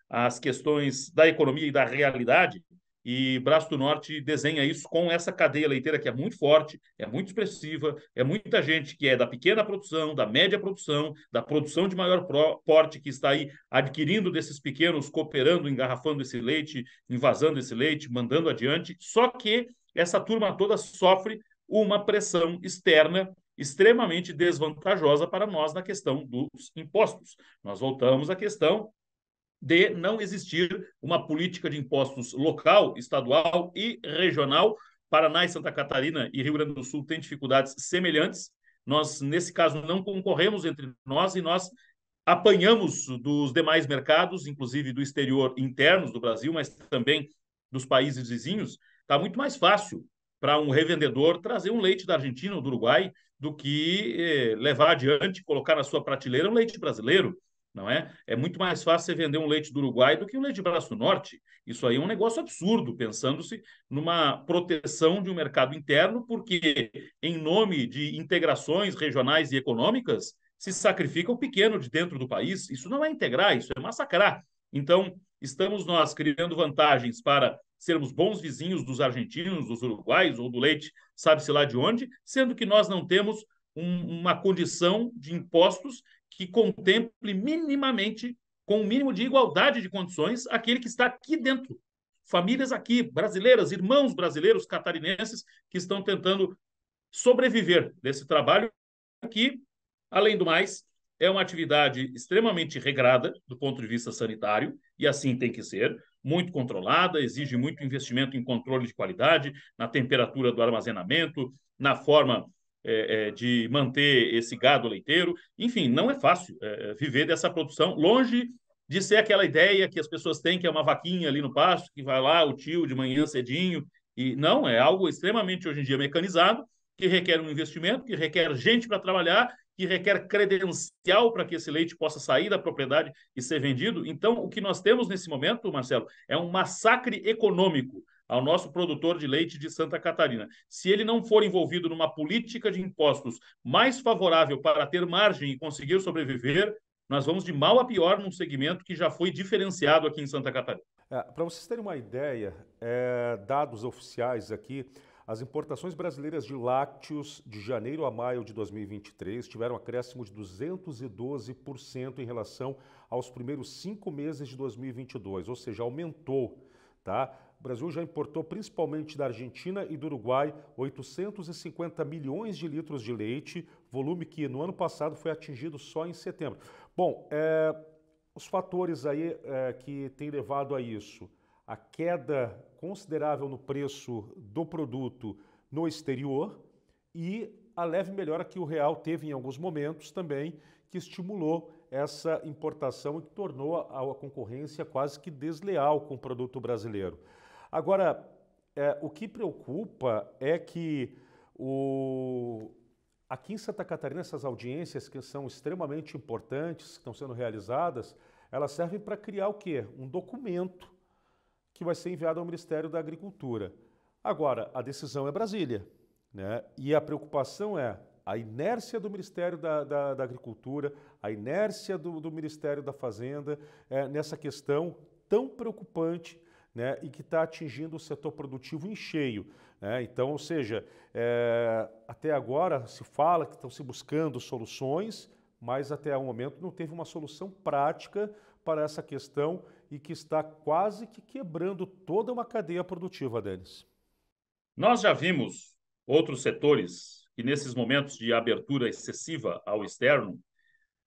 as questões da economia e da realidade e Braço do Norte desenha isso com essa cadeia leiteira que é muito forte, é muito expressiva, é muita gente que é da pequena produção, da média produção, da produção de maior porte que está aí adquirindo desses pequenos, cooperando, engarrafando esse leite, invasando esse leite, mandando adiante. Só que essa turma toda sofre uma pressão externa extremamente desvantajosa para nós na questão dos impostos. Nós voltamos à questão de não existir uma política de impostos local, estadual e regional. Paraná e Santa Catarina e Rio Grande do Sul têm dificuldades semelhantes. Nós, nesse caso, não concorremos entre nós e nós apanhamos dos demais mercados, inclusive do exterior internos do Brasil, mas também dos países vizinhos. Está muito mais fácil para um revendedor trazer um leite da Argentina ou do Uruguai do que eh, levar adiante, colocar na sua prateleira um leite brasileiro não é? É muito mais fácil você vender um leite do Uruguai do que um leite de Braço Norte. Isso aí é um negócio absurdo, pensando-se numa proteção de um mercado interno, porque, em nome de integrações regionais e econômicas, se sacrifica o pequeno de dentro do país. Isso não é integrar, isso é massacrar. Então, estamos nós criando vantagens para sermos bons vizinhos dos argentinos, dos uruguais ou do leite, sabe-se lá de onde, sendo que nós não temos um, uma condição de impostos que contemple minimamente, com o um mínimo de igualdade de condições, aquele que está aqui dentro. Famílias aqui, brasileiras, irmãos brasileiros, catarinenses, que estão tentando sobreviver desse trabalho, que, além do mais, é uma atividade extremamente regrada do ponto de vista sanitário, e assim tem que ser, muito controlada, exige muito investimento em controle de qualidade, na temperatura do armazenamento, na forma é, é, de manter esse gado leiteiro. Enfim, não é fácil é, é, viver dessa produção, longe de ser aquela ideia que as pessoas têm que é uma vaquinha ali no pasto, que vai lá o tio de manhã cedinho. E não, é algo extremamente hoje em dia mecanizado, que requer um investimento, que requer gente para trabalhar, que requer credencial para que esse leite possa sair da propriedade e ser vendido. Então, o que nós temos nesse momento, Marcelo, é um massacre econômico ao nosso produtor de leite de Santa Catarina. Se ele não for envolvido numa política de impostos mais favorável para ter margem e conseguir sobreviver, nós vamos de mal a pior num segmento que já foi diferenciado aqui em Santa Catarina. É, para vocês terem uma ideia, é, dados oficiais aqui, as importações brasileiras de lácteos de janeiro a maio de 2023 tiveram um acréscimo de 212% em relação aos primeiros cinco meses de 2022, ou seja, aumentou, tá? Brasil já importou principalmente da Argentina e do Uruguai 850 milhões de litros de leite, volume que no ano passado foi atingido só em setembro. Bom, é, os fatores aí é, que têm levado a isso, a queda considerável no preço do produto no exterior e a leve melhora que o real teve em alguns momentos também, que estimulou essa importação e que tornou a, a concorrência quase que desleal com o produto brasileiro. Agora, é, o que preocupa é que o, aqui em Santa Catarina, essas audiências que são extremamente importantes, que estão sendo realizadas, elas servem para criar o quê? Um documento que vai ser enviado ao Ministério da Agricultura. Agora, a decisão é Brasília. Né? E a preocupação é a inércia do Ministério da, da, da Agricultura, a inércia do, do Ministério da Fazenda é, nessa questão tão preocupante né, e que está atingindo o setor produtivo em cheio. Né? Então, ou seja, é, até agora se fala que estão se buscando soluções, mas até o momento não teve uma solução prática para essa questão e que está quase que quebrando toda uma cadeia produtiva, Denis. Nós já vimos outros setores que, nesses momentos de abertura excessiva ao externo,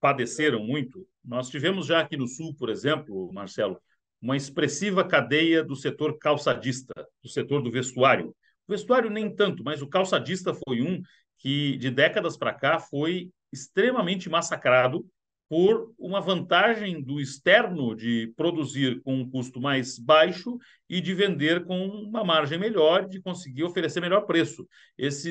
padeceram muito. Nós tivemos já aqui no Sul, por exemplo, Marcelo, uma expressiva cadeia do setor calçadista, do setor do vestuário. O vestuário nem tanto, mas o calçadista foi um que, de décadas para cá, foi extremamente massacrado por uma vantagem do externo de produzir com um custo mais baixo e de vender com uma margem melhor, de conseguir oferecer melhor preço. Esse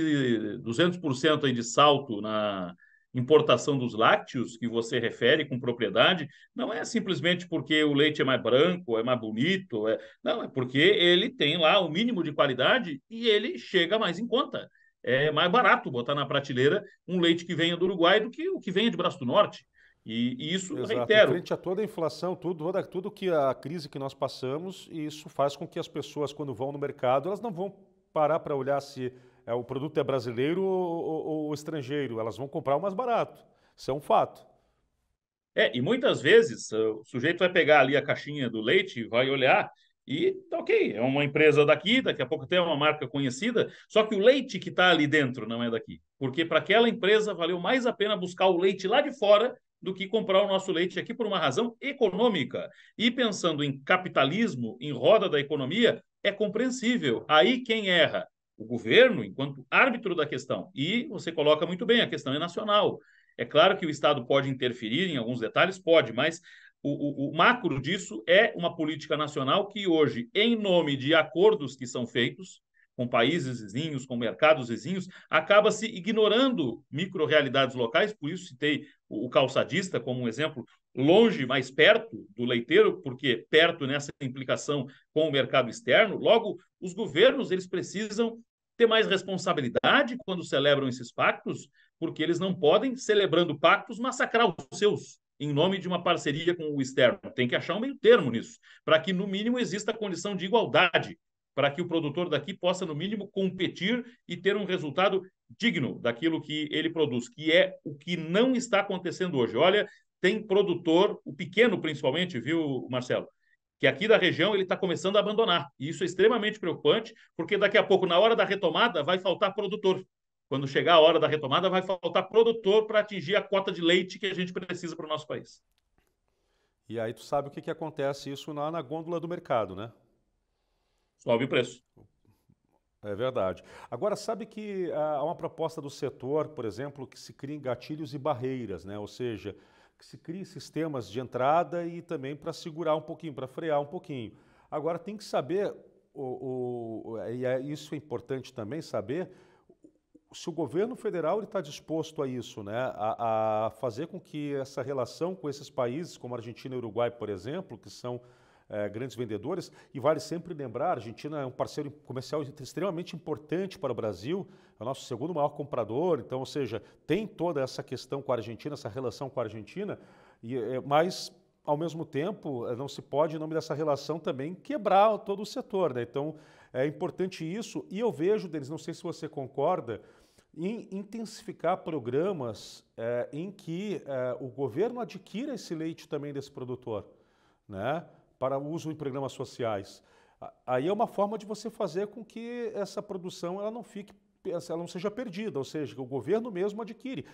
200% aí de salto na, importação dos lácteos que você refere com propriedade não é simplesmente porque o leite é mais branco, é mais bonito, é... não, é porque ele tem lá o mínimo de qualidade e ele chega mais em conta. É mais barato botar na prateleira um leite que venha do Uruguai do que o que venha de Braço do Norte. E, e isso, Exato. reitero... Frente a toda a inflação, tudo, toda, tudo que a crise que nós passamos, isso faz com que as pessoas, quando vão no mercado, elas não vão parar para olhar se é, o produto é brasileiro ou, ou, ou estrangeiro, elas vão comprar o mais barato. Isso é um fato. É, e muitas vezes o sujeito vai pegar ali a caixinha do leite, vai olhar e tá ok, é uma empresa daqui, daqui a pouco tem uma marca conhecida, só que o leite que está ali dentro não é daqui. Porque para aquela empresa valeu mais a pena buscar o leite lá de fora do que comprar o nosso leite aqui por uma razão econômica. E pensando em capitalismo, em roda da economia, é compreensível. Aí quem erra? O governo enquanto árbitro da questão. E você coloca muito bem, a questão é nacional. É claro que o Estado pode interferir em alguns detalhes, pode, mas o, o, o, macro disso é uma política nacional que hoje, em nome de acordos que são feitos com países vizinhos, com mercados vizinhos, acaba se ignorando micro-realidades locais, por isso citei o, o calçadista como um exemplo longe, mais perto do leiteiro, porque perto nessa implicação com o mercado externo, logo os governos eles precisam ter mais responsabilidade quando celebram esses pactos, porque eles não podem, celebrando pactos, massacrar os seus em nome de uma parceria com o externo. Tem que achar um meio termo nisso, para que, no mínimo, exista condição de igualdade, para que o produtor daqui possa, no mínimo, competir e ter um resultado digno daquilo que ele produz, que é o que não está acontecendo hoje. Olha, tem produtor, o pequeno principalmente, viu, Marcelo? Que aqui da região ele está começando a abandonar. E isso é extremamente preocupante, porque daqui a pouco, na hora da retomada, vai faltar produtor. Quando chegar a hora da retomada, vai faltar produtor para atingir a cota de leite que a gente precisa para o nosso país. E aí tu sabe o que, que acontece isso na, na gôndola do mercado, né? Sobe o preço. É verdade. Agora, sabe que ah, há uma proposta do setor, por exemplo, que se criem gatilhos e barreiras, né? Ou seja, que se crie sistemas de entrada e também para segurar um pouquinho, para frear um pouquinho. Agora tem que saber, o, o, e é, isso é importante também saber, se o governo federal está disposto a isso, né, a, a, fazer com que essa relação com esses países, como Argentina e Uruguai, por exemplo, que são é, grandes vendedores, e vale sempre lembrar, a Argentina é um parceiro comercial extremamente importante para o Brasil, é o nosso segundo maior comprador, então, ou seja, tem toda essa questão com a Argentina, essa relação com a Argentina, e, é, mas, ao mesmo tempo, não se pode, em nome dessa relação, também quebrar todo o setor. Né? Então, é importante isso, e eu vejo, Denis, não sei se você concorda, em intensificar programas é, em que é, o governo adquira esse leite também desse produtor. Né? Para uso em programas sociais. Aí é uma forma de você fazer com que essa produção ela não fique ela não seja perdida, ou seja, que o governo mesmo adquire.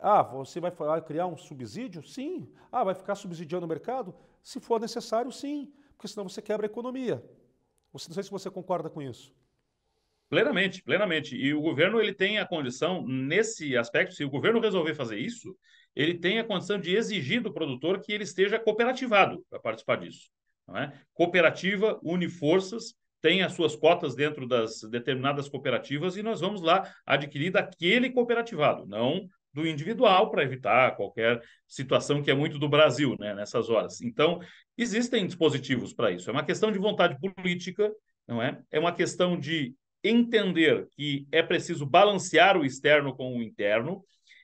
Ah, você vai criar um subsídio? Sim. Ah, vai ficar subsidiando o mercado? Se for necessário, sim, porque senão você quebra a economia. Não sei se você concorda com isso. Plenamente, plenamente. E o governo ele tem a condição, nesse aspecto, se o governo resolver fazer isso, ele tem a condição de exigir do produtor que ele esteja cooperativado para participar disso. É? Cooperativa une forças, tem as suas cotas dentro das determinadas cooperativas e nós vamos lá adquirir daquele cooperativado, não do individual, para evitar qualquer situação que é muito do Brasil né, nessas horas. Então, existem dispositivos para isso. É uma questão de vontade política, não é? É uma questão de entender que é preciso balancear o externo com o interno,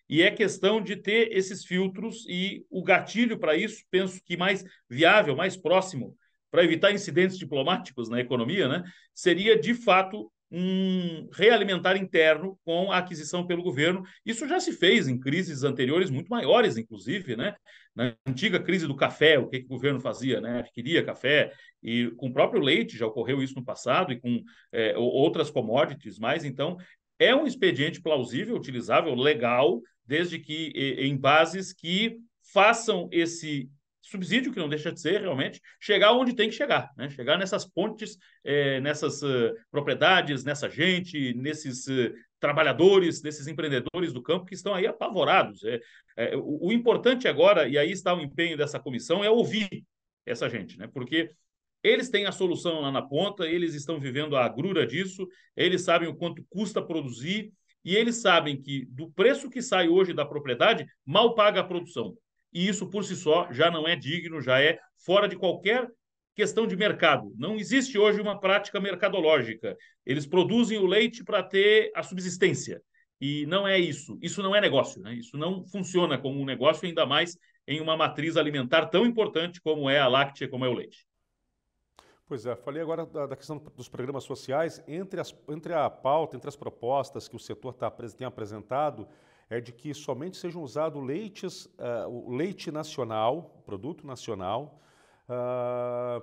e é questão de ter esses filtros e o gatilho para isso, penso que mais viável, mais próximo, para evitar incidentes diplomáticos na economia, né, seria de fato um realimentar interno com a aquisição pelo governo. Isso já se fez em crises anteriores, muito maiores, inclusive, né? Na antiga crise do café, o que, que o governo fazia, né? Adquiria café, e com o próprio leite já ocorreu isso no passado, e com é, outras commodities mais. Então, é um expediente plausível, utilizável, legal, desde que em bases que façam esse subsídio, que não deixa de ser realmente, chegar onde tem que chegar, né? chegar nessas pontes, é, nessas uh, propriedades, nessa gente, nesses uh, trabalhadores, nesses empreendedores do campo que estão aí apavorados. É, é, o, o, importante agora, e aí está o empenho dessa comissão, é ouvir essa gente, né? porque eles têm a solução lá na ponta, eles estão vivendo a agrura disso, eles sabem o quanto custa produzir, e eles sabem que do preço que sai hoje da propriedade, mal paga a produção. E isso por si só já não é digno, já é fora de qualquer questão de mercado. Não existe hoje uma prática mercadológica. Eles produzem o leite para ter a subsistência. E não é isso. Isso não é negócio. Né? Isso não funciona como um negócio, ainda mais em uma matriz alimentar tão importante como é a láctea, como é o leite. Pois é, falei agora da, da, questão dos programas sociais. Entre, as, entre a pauta, entre as propostas que o setor tá, tem apresentado, é de que somente sejam usados leites, uh, o leite nacional, produto nacional, uh,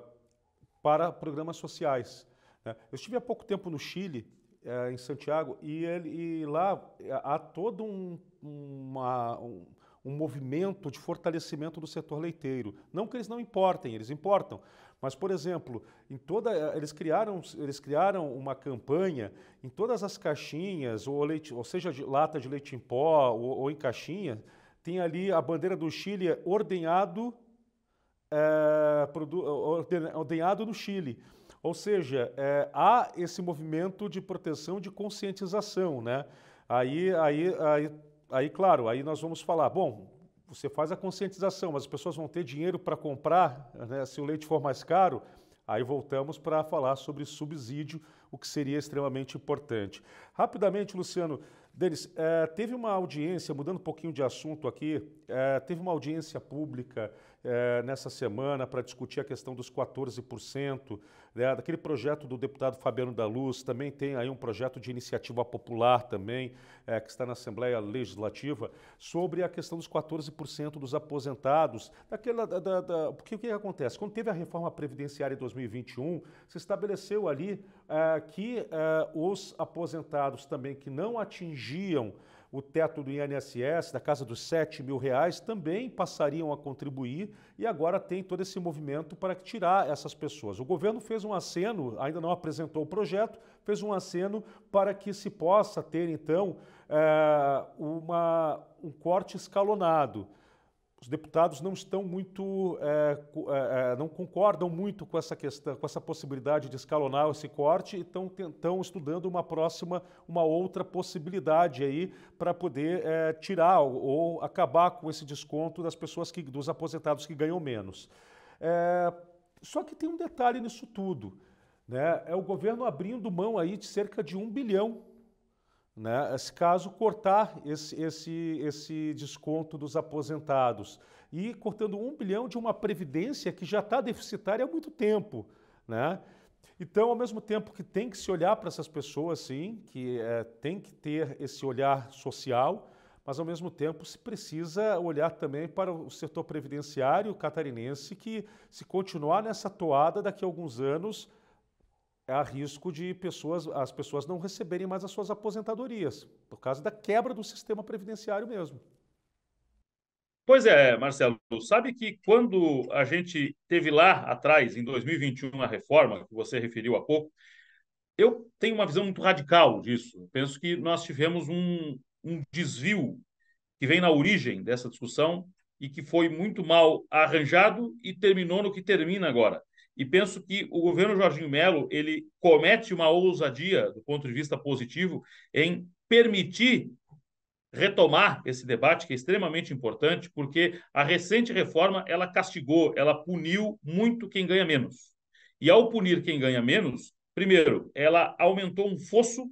para programas sociais. Né? Eu estive há pouco tempo no Chile, uh, em Santiago, e, ele, e lá há todo um, uma, um, um movimento de fortalecimento do setor leiteiro. Não que eles não importem, eles importam, mas, por exemplo, em toda, eles, criaram, eles criaram uma campanha em todas as caixinhas, ou, leite, ou seja, de lata de leite em pó ou, ou, em caixinha, tem ali a bandeira do Chile ordenhado, é, ordenhado no Chile. Ou seja, é, há esse movimento de proteção, de conscientização. Né? Aí, aí, aí, aí, claro, aí nós vamos falar, bom, você faz a conscientização, mas as pessoas vão ter dinheiro para comprar, né, se o leite for mais caro, aí voltamos para falar sobre subsídio, o que seria extremamente importante. Rapidamente, Luciano, Denis, é, teve uma audiência, mudando um pouquinho de assunto aqui, é, teve uma audiência pública é, nessa semana para discutir a questão dos 14%, né, daquele projeto do deputado Fabiano da Luz, também tem aí um projeto de iniciativa popular também, é, que está na Assembleia Legislativa, sobre a questão dos 14% dos aposentados. Daquela, da, da, da, porque o que, que acontece? Quando teve a reforma previdenciária em 2021, se estabeleceu ali é, que os aposentados também que não atingiam o teto do INSS, da casa dos 7 mil reais, também passariam a contribuir e agora tem todo esse movimento para tirar essas pessoas. O governo fez um aceno, ainda não apresentou o projeto, fez um aceno para que se possa ter, então, é, uma, um corte escalonado os deputados não estão muito, é, é, não concordam muito com essa questão, com essa possibilidade de escalonar esse corte e estão, estudando uma próxima, uma outra possibilidade aí para poder é, tirar ou, acabar com esse desconto das pessoas que, dos aposentados que ganham menos. só que tem um detalhe nisso tudo, né? É o governo abrindo mão aí de cerca de um bilhão né, se caso cortar esse, esse, esse desconto dos aposentados e cortando um bilhão de uma previdência que já está deficitária há muito tempo. Né? Então, ao mesmo tempo que tem que se olhar para essas pessoas, sim, que é, tem que ter esse olhar social, mas ao mesmo tempo se precisa olhar também para o setor previdenciário catarinense, que se continuar nessa toada, daqui a alguns anos há risco de pessoas, as pessoas não receberem mais as suas aposentadorias, por causa da quebra do sistema previdenciário mesmo. Pois é, Marcelo, sabe que quando a gente teve lá atrás, em 2021, a reforma que você referiu há pouco, eu tenho uma visão muito radical disso. Penso que nós tivemos um, um desvio que vem na origem dessa discussão e que foi muito mal arranjado e terminou no que termina agora. E penso que o governo Jorginho Melo ele comete uma ousadia do ponto de vista positivo em permitir retomar esse debate que é extremamente importante, porque a recente reforma ela castigou, ela puniu muito quem ganha menos. E ao punir quem ganha menos, primeiro, ela aumentou um fosso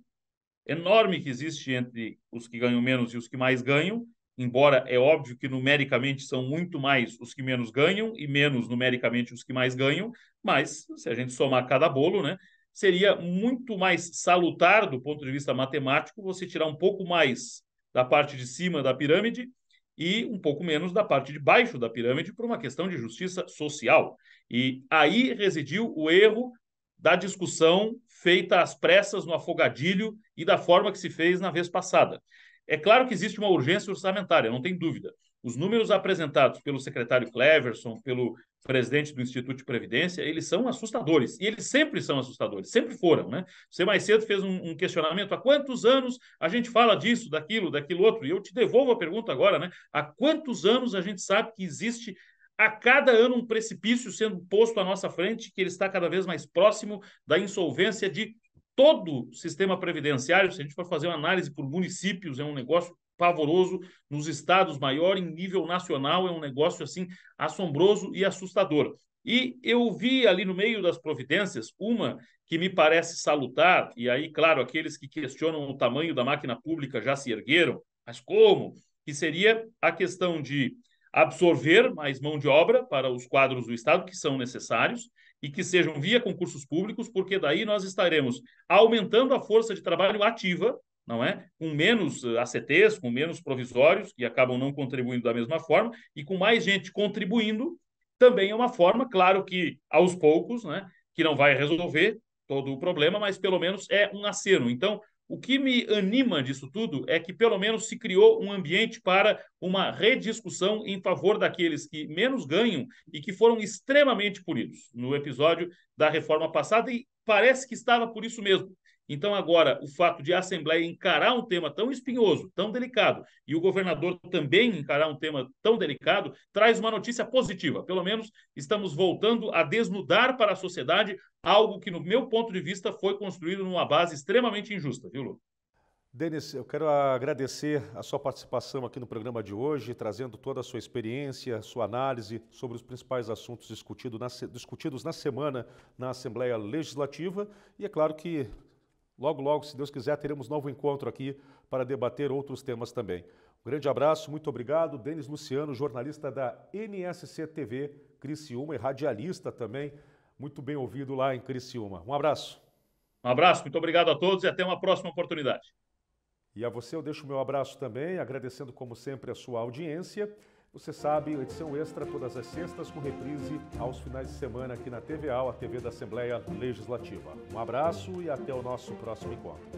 enorme que existe entre os que ganham menos e os que mais ganham, embora é óbvio que numericamente são muito mais os que menos ganham e menos numericamente os que mais ganham, mas se a gente somar cada bolo, né, seria muito mais salutar do ponto de vista matemático você tirar um pouco mais da parte de cima da pirâmide e um pouco menos da parte de baixo da pirâmide por uma questão de justiça social. E aí residiu o erro da discussão feita às pressas no afogadilho e da forma que se fez na vez passada. É claro que existe uma urgência orçamentária, não tem dúvida. Os números apresentados pelo secretário Cleverson, pelo presidente do Instituto de Previdência, eles são assustadores. E eles sempre são assustadores, sempre foram. Né? Você mais cedo fez um, um, questionamento: há quantos anos a gente fala disso, daquilo, daquilo outro? E eu te devolvo a pergunta agora: né? há quantos anos a gente sabe que existe a cada ano um precipício sendo posto à nossa frente, que ele está cada vez mais próximo da insolvência de todo o sistema previdenciário, se a gente for fazer uma análise por municípios, é um negócio pavoroso, nos estados maior, em nível nacional, é um negócio assim assombroso e assustador. E eu vi ali no meio das providências uma que me parece salutar, e aí, claro, aqueles que questionam o tamanho da máquina pública já se ergueram, mas como? Que seria a questão de absorver mais mão de obra para os quadros do Estado que são necessários e que sejam via concursos públicos, porque daí nós estaremos aumentando a força de trabalho ativa, não é? Com menos eh, ACTs, com menos provisórios, que acabam não contribuindo da mesma forma, e com mais gente contribuindo, também é uma forma, claro que aos poucos, né? Que não vai resolver todo o problema, mas pelo menos é um aceno. Então, o que me anima disso tudo é que, pelo menos, se criou um ambiente para uma rediscussão em favor daqueles que menos ganham e que foram extremamente punidos no episódio da reforma passada, e parece que estava por isso mesmo. Então, agora, o fato de a Assembleia encarar um tema tão espinhoso, tão delicado, e o governador também encarar um tema tão delicado, traz uma notícia positiva. Pelo menos estamos voltando a desnudar para a sociedade algo que, no meu ponto de vista, foi construído numa base extremamente injusta, viu, Lu? Denis, eu quero agradecer a sua participação aqui no programa de hoje, trazendo toda a sua experiência, sua análise sobre os principais assuntos discutidos na, discutidos na semana na Assembleia Legislativa. E é claro que Logo, logo, se Deus quiser, teremos novo encontro aqui para debater outros temas também. Um grande abraço, muito obrigado. Denis Luciano, jornalista da NSC TV Criciúma e radialista também, muito bem ouvido lá em Criciúma. Um abraço. Um abraço, muito obrigado a todos e até uma próxima oportunidade. E a você eu deixo o meu abraço também, agradecendo como sempre a sua audiência. Você sabe, edição extra todas as sextas com reprise aos finais de semana aqui na TVA, a TV da Assembleia Legislativa. Um abraço e até o nosso próximo encontro.